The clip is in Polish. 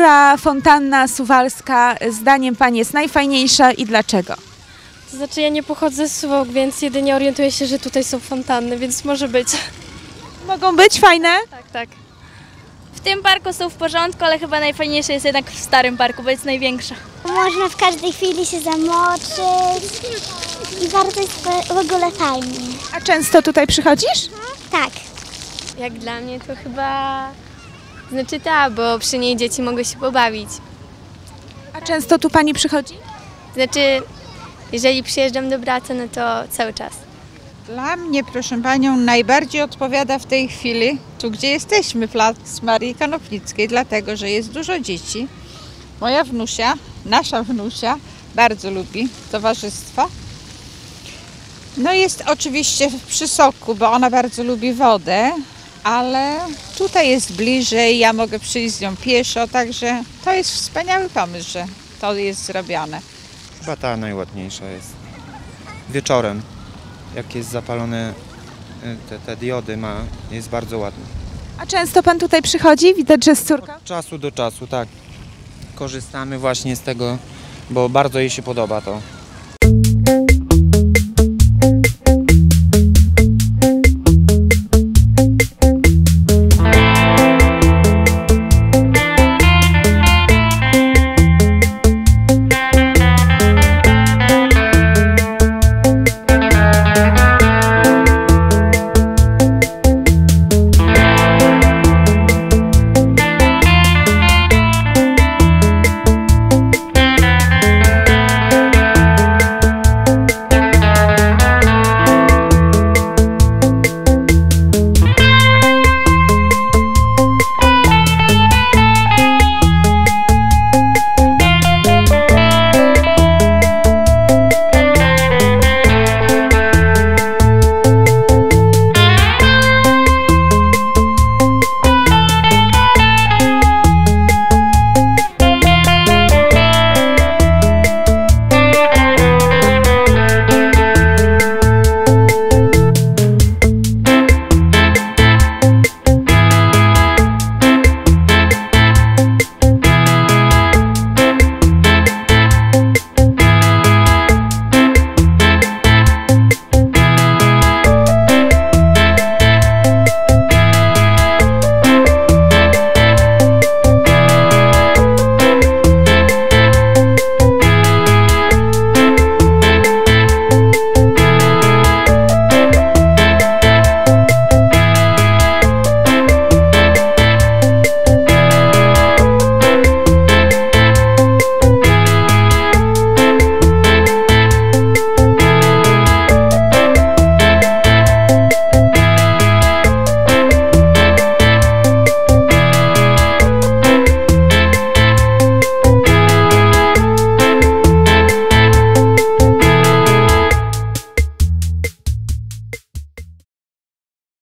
Która fontanna suwalska zdaniem Pani jest najfajniejsza i dlaczego? To znaczy ja nie pochodzę z Suwałk, więc jedynie orientuję się, że tutaj są fontanny, więc może być. Mogą być fajne? Tak, tak. W tym parku są w porządku, ale chyba najfajniejsze jest jednak w starym parku, bo jest największa. Można w każdej chwili się zamoczyć i bardzo jest w ogóle fajnie. A często tutaj przychodzisz? Tak. Jak dla mnie to chyba znaczy ta, bo przy niej dzieci mogą się pobawić. A często tu Pani przychodzi? Znaczy, jeżeli przyjeżdżam do pracy, no to cały czas. Dla mnie, proszę Panią, najbardziej odpowiada w tej chwili tu, gdzie jesteśmy, plac Marii Konopnickiej, dlatego, że jest dużo dzieci. Moja wnusia, nasza wnusia, bardzo lubi towarzystwo. No jest oczywiście przy soku, bo ona bardzo lubi wodę, ale tutaj jest bliżej, ja mogę przyjść z nią pieszo, także to jest wspaniały pomysł, że to jest zrobione. Chyba ta najładniejsza jest. Wieczorem, jak jest zapalone y, te, te diody ma, jest bardzo ładny. A często Pan tutaj przychodzi? Widać, że z córką? Od czasu do czasu, tak. Korzystamy właśnie z tego, bo bardzo jej się podoba to.